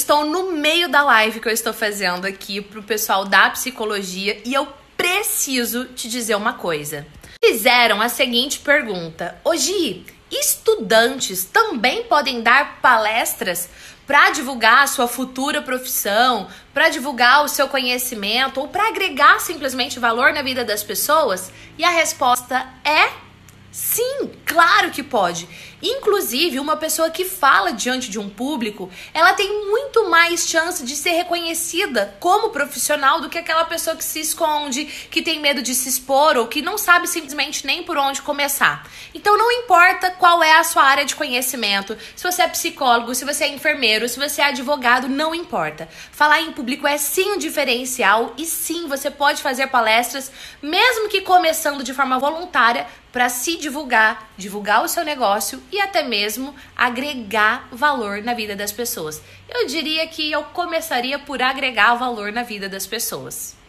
estou no meio da live que eu estou fazendo aqui pro pessoal da psicologia e eu preciso te dizer uma coisa. Fizeram a seguinte pergunta: Hoje, estudantes também podem dar palestras para divulgar a sua futura profissão, para divulgar o seu conhecimento ou para agregar simplesmente valor na vida das pessoas? E a resposta é claro que pode. Inclusive, uma pessoa que fala diante de um público, ela tem muito mais chance de ser reconhecida como profissional do que aquela pessoa que se esconde, que tem medo de se expor ou que não sabe simplesmente nem por onde começar. Então, não importa qual é a sua área de conhecimento, se você é psicólogo, se você é enfermeiro, se você é advogado, não importa. Falar em público é sim um diferencial e sim, você pode fazer palestras, mesmo que começando de forma voluntária, para se divulgar, divulgar o seu negócio e até mesmo agregar valor na vida das pessoas. Eu diria que eu começaria por agregar valor na vida das pessoas.